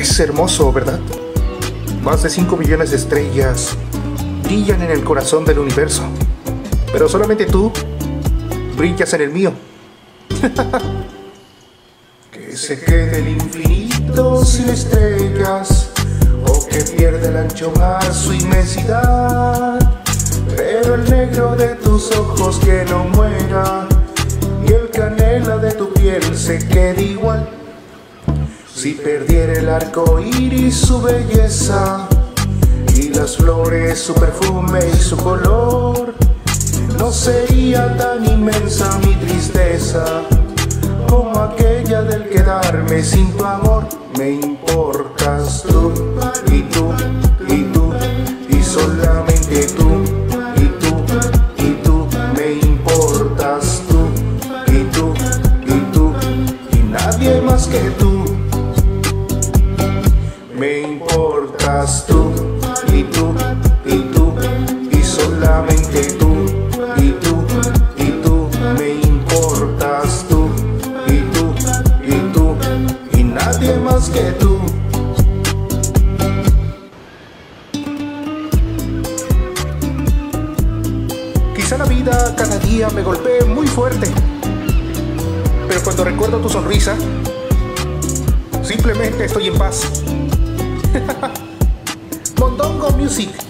Es hermoso, ¿verdad? Más de 5 millones de estrellas brillan en el corazón del universo. Pero solamente tú brillas en el mío. que se quede el infinito sin estrellas o que pierda el ancho mar su inmensidad. Pero el negro de tus ojos que no muera y el canela de tu piel se quede. Si perdiera el arco iris su belleza y las flores su perfume y su color, no sería tan inmensa mi tristeza como aquella del quedarme sin tu amor. Me importas tú y tú y tú y solamente tú y tú y tú me importas tú y tú y tú y nadie más que tú. Me importas tú y tú y tú y solamente tú y tú y tú me importas tú y tú y tú y nadie más que tú. Quizá la vida cada día me golpee muy fuerte, pero cuando recuerdo tu sonrisa, simplemente estoy en paz. music.